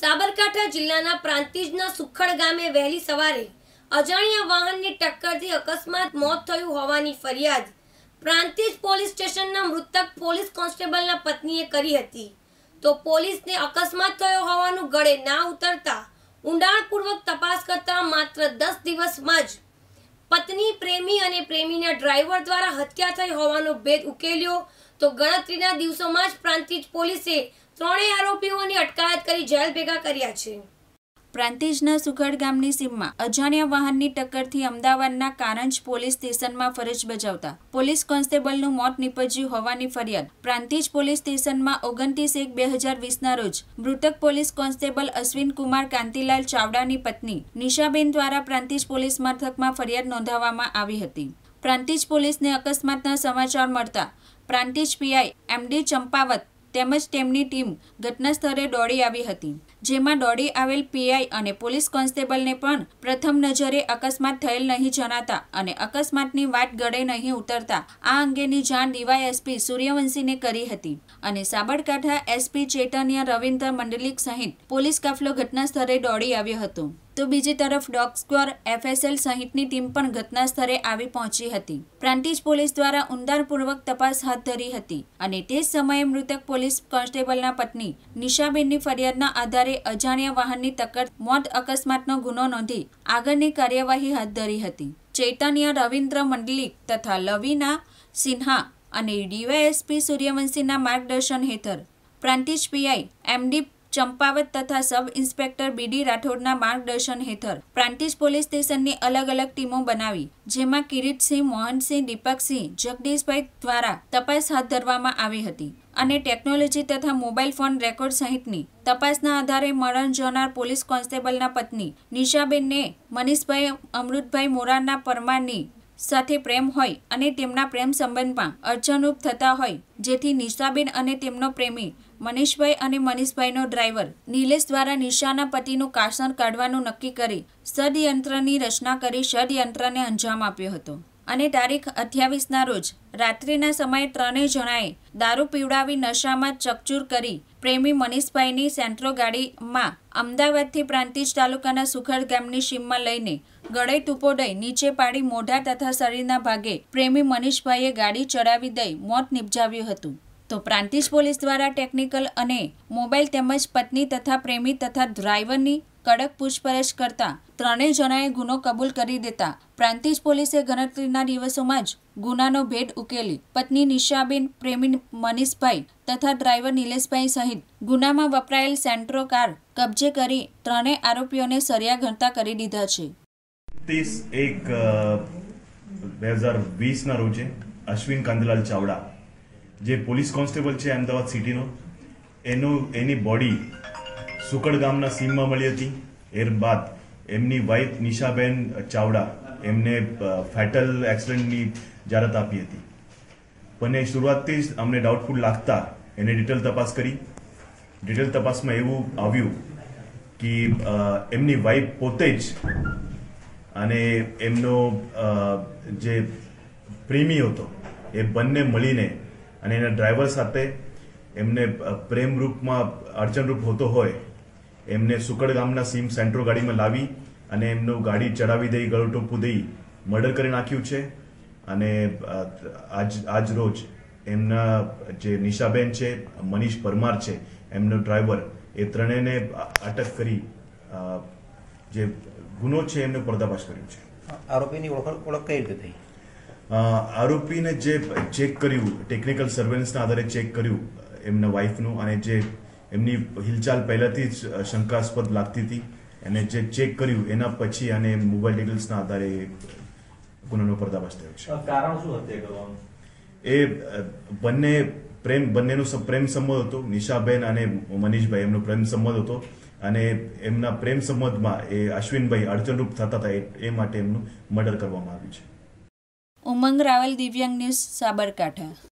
સાબરકાંઠા જિલ્લાના પ્રાંતિજના સુખડ ગામે વહેલી સવારે અજાણ્યા વાહનની ટક્કરથી અકસ્માત મોત થયું હોવાની ફરિયાદ પ્રાંતિજ પોલીસ સ્ટેશનના મૃતક પોલીસ કોન્સ્ટેબલના પત્નીએ કરી હતી. તો પોલીસને અકસ્માત થયો હોવાનું ગળે ના ઉતરતા ઊંડાણપૂર્વક તપાસ કરતા માત્ર દસ દિવસમાં જ પત્ની, પ્રેમી અને પ્રેમીના ડ્રાઈવર દ્વારા હત્યા થઈ હોવાનો ભેદ ઉકેલ્યો તો ગણતરીના દિવસોમાં જ પ્રાંતિજ પોલીસે ત્રણેય આરોપીઓની અટકાયત કરી જેલ ભેગા કર્યા છે. પ્રાંતિજના સુખડ ગામની સીમમાં અજાણ્યા વાહનની ટક્કરથી અમદાવાદના કારંજ પોલીસ સ્ટેશનમાં ફરજ બજાવતા પોલીસ કોન્સ્ટેબલનું મોત નીપજ્યું હોવાની ફરિયાદ. પ્રાંતિજ પોલીસ સ્ટેશનમાં ઓગણત્રીસ એક બે હજાર વીસના રોજ મૃતક પોલીસ કોન્સ્ટેબલ અશ્વિન કુમાર કાંતિલાલ ચાવડાની પત્ની નિશાબેન દ્વારા પ્રાંતિજ પોલીસ મથકમાં ફરિયાદ નોંધાવવામાં આવી હતી. પ્રાંતિજ પોલીસને અકસ્માતના સમાચાર મળતા પ્રાંતિજ પીઆઈ એમડી ચંપાવત તેમજ તેમની ટીમ ઘટના સ્થળે દોડી આવી હતી, જેમાં દોડી આવેલ પીઆઈ અને પોલીસ કોન્સ્ટેબલને પણ પ્રથમ નજરે અકસ્માત થયેલ નહીં જણાતા અને અકસ્માતની વાત ગળે નહીં ઉતરતા આ અંગેની જાણ ડીવાયએસપી સૂર્યવંશીને કરી હતી અને સાબરકાંઠા એસપી ચૈતન્ય રવિન્દ્ર મંડલિક સહિત પોલીસ કાફલો ઘટના સ્થળે દોડી આવ્યો હતો. તો બીજી તરફ ડોગ સ્ક્વોર એફએસએલ સહિતની ટીમ પણ ઘટના સ્થળે આવી પહોંચી હતી. પ્રાંતિજ પોલીસ દ્વારા ઊંડાણપૂર્વક તપાસ હાથ ધરી હતી અને તે સમયે મૃતક પોલીસ કોન્સ્ટેબલના પત્ની નિશાબેનની ફરિયાદના આધારે અજાણ્યા વાહનની ટક્કર મોત અકસ્માતનો ગુનો નોંધી આગળની કાર્યવાહી હાથ ધરી હતી. ચૈતન્ય રવિન્દ્ર મંડલિક તથા લવિના સિન્હા અને ડીવાયએસપી સૂર્યવંશીના માર્ગદર્શન હેઠળ પ્રાંતિજ પીઆઈ એમડી ચંપાવત તથા સબ ઇન્સ્પેક્ટર બીડી રાઠોડના માર્ગદર્શન હેઠળ પ્રાંતિજ પોલીસ સ્ટેશનની અલગ અલગ ટીમો બનાવી, જેમાં કિરીટસિંહ, મોહનસિંહ, દીપકસિંહ, જગદીશભાઈ દ્વારા તપાસ હાથ ધરવામાં આવી હતી અને ટેકનોલોજી તથા મોબાઈલ ફોન રેકોર્ડ સહિતની તપાસના આધારે મરણ જનાર પોલીસ કોન્સ્ટેબલના પત્ની નિશાબેનને મનીષભાઈ અમૃતભાઈ મોરારના પરમારની સાથે પ્રેમ હોય અને તેમના પ્રેમ સંબંધમાં અડચણરૂપ થતા હોય, જેથી નિશાબેન અને તેમનો પ્રેમી મનીષભાઈ અને મનીષભાઈનો ડ્રાઈવર નિલેશ દ્વારા નિશાના પતિનું કાસણ કાઢવાનું નક્કી કરી ષડયંત્રની રચના કરી ષડયંત્રને અંજામ આપ્યો હતો. અને તારીખ અઠ્યાવીસના રોજ રાત્રિના સમયે ત્રણેય જણાએ દારૂ પીવડાવી નશામાં ચકચૂર કરી પ્રેમી મનીષભાઈની સેન્ટ્રો ગાડીમાં અમદાવાદથી પ્રાંતિજ તાલુકાના સુખડ ગામની સીમમાં લઈને ગળે ટૂંપો દઈ નીચે પાડી મોઢા તથા શરીરના ભાગે પ્રેમી મનીષભાઈએ ગાડી ચડાવી દઈ મોત નિપજાવ્યું હતું. તો પ્રાંતિજ પોલીસ દ્વારા ટેકનિકલ અને મોબાઈલ તેમજ પત્ની તથા પ્રેમી તથા ડ્રાઈવરની કડક પૂછપરછ કરતા ત્રણેય જણાએ ગુનો કબૂલ કરી દેતા પ્રાંતિજ પોલીસે ગણતરીના દિવસોમાં જ ગુનાનો ભેદ ઉકેલી પત્ની નિશાબેન, પ્રેમી મનીષભાઈ તથા ડ્રાઈવર નિલેશભાઈ સહિત ગુનામાં વપરાયેલ સેન્ટ્રો કાર કબજે કરી ત્રણેય આરોપીઓને સરિયા ગણતા કરી દીધા છે. ત્રીસ એક બે હજાર વીસના રોજે અશ્વિન કાંદલાલ ચાવડા, જે પોલીસ કોન્સ્ટેબલ છે અમદાવાદ સિટીનો, એનું, એની બોડી સુકડ ગામના સીમમાં મળી હતી. એર બાદ એમની વાઇફ નિશાબેન ચાવડા એમને ફેટલ એક્સિડન્ટની જાહેરાત આપી હતી. પણ એ શરૂઆતથી જ અમને ડાઉટફુલ લાગતા એને ડિટેલ તપાસ કરી. ડિટેલ તપાસમાં એવું આવ્યું કે એમની વાઇફ પોતે જ અને એમનો જે પ્રેમી હતો, એ બંને મળીને અને એના ડ્રાઈવર સાથે એમને પ્રેમ રૂપમાં અડચણરૂપ હોતો હોય, એમને સુકડ ગામના સીમ સેન્ટ્રો ગાડીમાં લાવી અને એમનું ગાડી ચડાવી દઈ ગળટોપું દઈ મર્ડર કરી નાખ્યું છે. અને આજ આજ રોજ એમના જે નિશાબેન છે, મનીષ પરમાર છે, એમનો ડ્રાઈવર, એ ત્રણેયને અટક કરી જે ગુનો છે એમને પર્દાફાશ કર્યો છે. આરોપીની ઓળખ ઓળખ કઈ રીતે થઈ? આરોપીને જે ચેક કર્યું ટેકનિકલ સર્વેલન્સના આધારે ચેક કર્યું એમના વાઇફનું અને જે એમની હિલચાલ પહેલાથી જ શંકાસ્પદ લાગતી હતી એને જે ચેક કર્યું એના પછી અને મોબાઈલ ડિટેલ્સના આધારે ગુનાનો પર્દાફાશ થયો છે. કારણ શું હત્યા કરવાનું? એ બંને પ્રેમ બંનેનું પ્રેમ સંબંધ હતો. નિશાબેન અને મનીષભાઈ એમનો પ્રેમ સંબંધ હતો. અને એમના પ્રેમ સંબંધમાં એ અશ્વિનભાઈ અડચણરૂપ થતા હતા એ માટે એમનું મર્ડર કરવામાં આવ્યું છે. ઉમંગ રાવલ દિવ્યાંગ ન્યૂઝ સાબરકાંઠા.